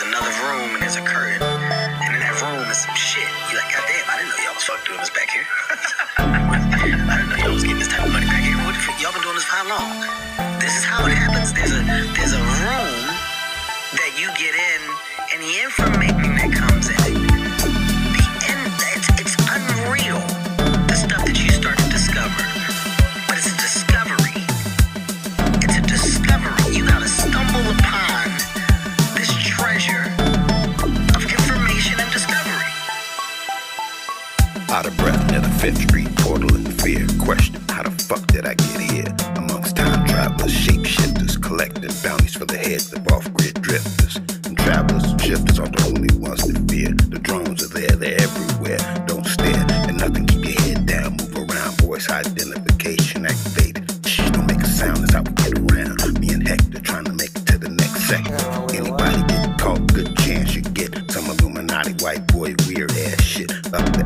there's another room and there's a curtain. And in that room is some shit. You're like, God damn, I didn't know y'all was fuck doing this back here. I didn't know y'all was getting this type of money back here. What the fuck? Y'all been doing this for how long? This is how it happens. There's a there's a room that you get in, and the information that Out of breath near the Fifth Street portal in fear. Question: How the fuck did I get here? Amongst time travelers, shapeshifters, collecting bounties for the heads of off-grid drifters. And travelers and shifters aren't the only ones to fear. The drones are there, they're everywhere. Don't stare and nothing. Keep your head down, move around. Voice identification activated. Shh, don't make a sound. That's how we get around. Me and Hector trying to make it to the next second. Anybody get caught, good chance you get some Illuminati white boy weird ass shit up.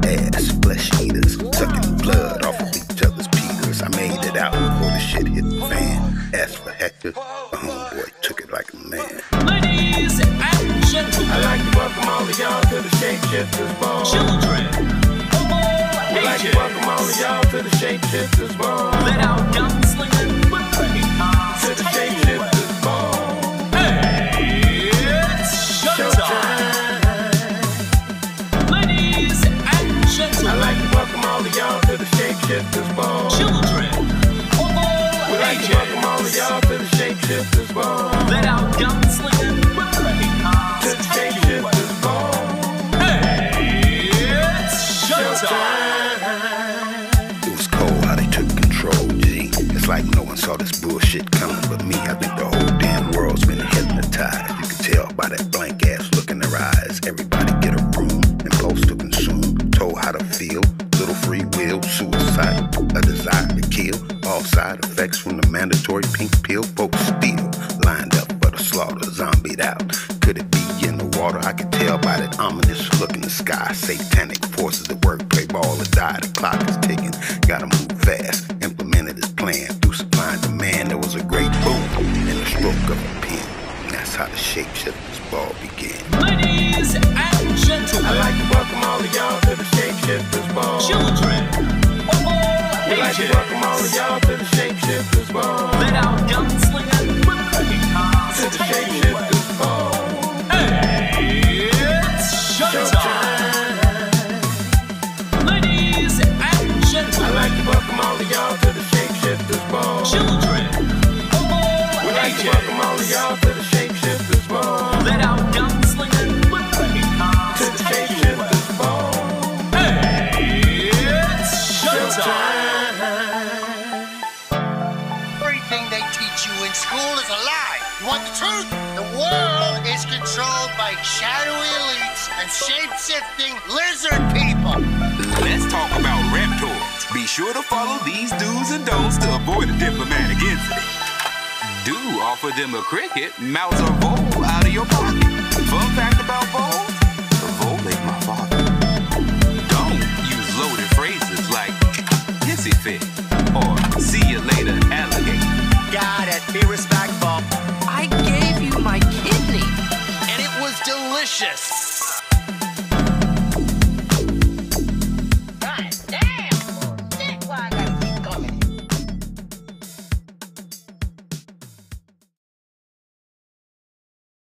Flesh sucking blood off of each other's peters. I made it out before the shit hit the fan. As for Hector, the homeboy took it like a man. Ladies and gentlemen, I'd like to welcome all of y'all to the Shapeshifters Ball. children of all We'd like to welcome all of y'all to the Shapeshifters Ball. let out gunslinging Shapeshifters Ball. children of all We'd like to welcome all of ages, y'all to the Shapeshifters Ball. let out gunslinging weapon To the Shapeshifters Ball. Hey, it's showtime. It was cold how they took control, G. It's like no one saw this bullshit coming but me. I think the whole damn world's been hypnotized. You can tell by that blank ass look in their eyes. Everybody Will, suicide, a desire to kill. All side effects from the mandatory pink pill. Folks still lined up for the slaughter, zombied out. Could it be in the water? I could tell by that ominous look in the sky. Satanic forces at work, play ball or die. The clock is ticking. Gotta move fast. Implemented his plan through supply and demand. There was a great boom in the stroke of a. And that's how the shapeshifter's ball began. Ladies and I'd gentlemen, like to welcome all of y'all to the Shapeshifters Ball. children of all We'd like to welcome all of y'all to the Shapeshifters Ball. Everything they teach you in school is a lie. You want the truth? The world is controlled by shadowy elites and shape-shifting lizard people. Let's talk about Reptoids. Be sure to follow these do's and don'ts to avoid a diplomatic incident. Do offer them a cricket, mouse or vole out of your pocket. pussy fit. Or see you later, alligator. Got it. Be respectful. I gave you my kidney, and it was delicious.